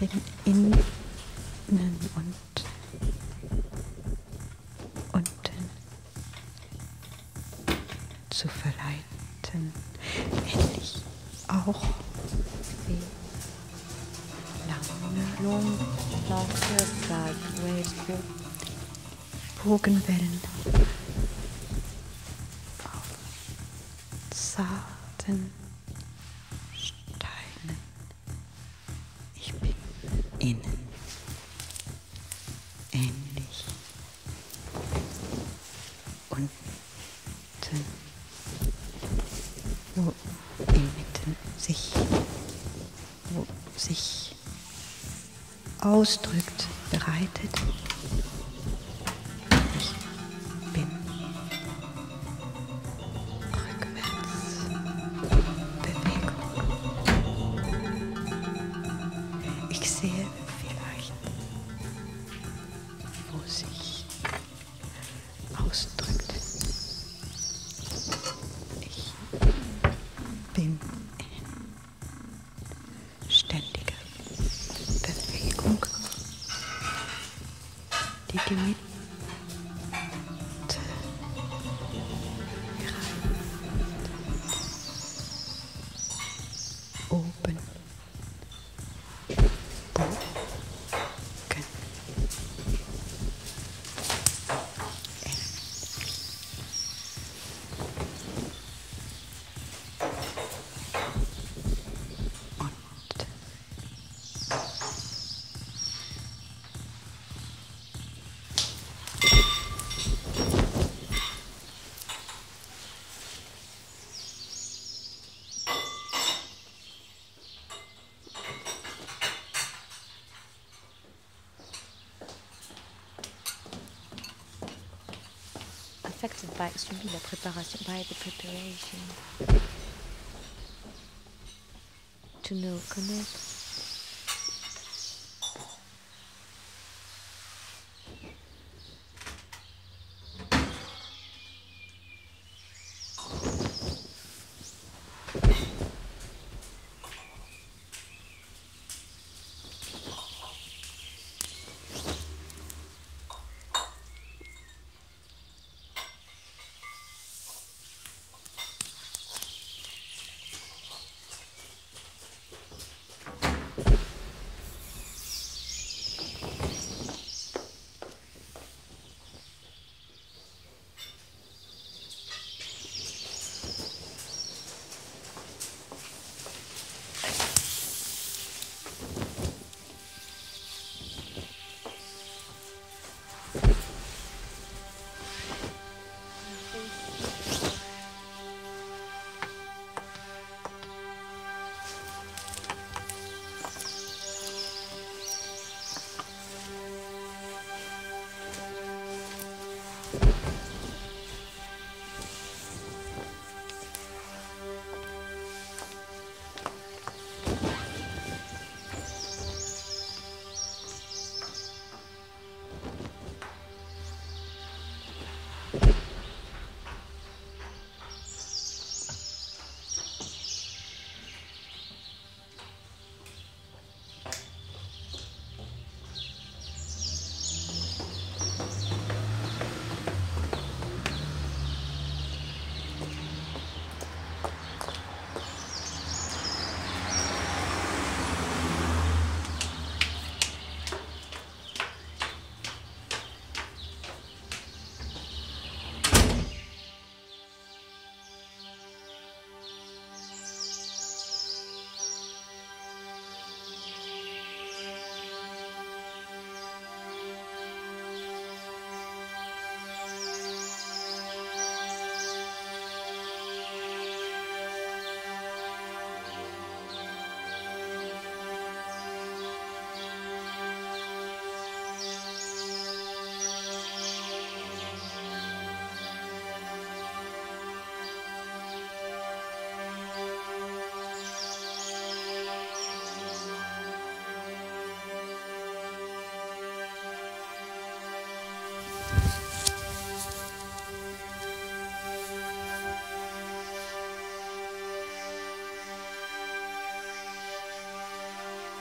Bin innen und unten zu verleiten. Ähnlich auch wie lange. Bogenwellen auf zarten innen ähnlich unten, wo inmitten sich, wo sich ausdrückt, bereitet. っていてね Affected by subi la préparation, by the preparation. To know, connect.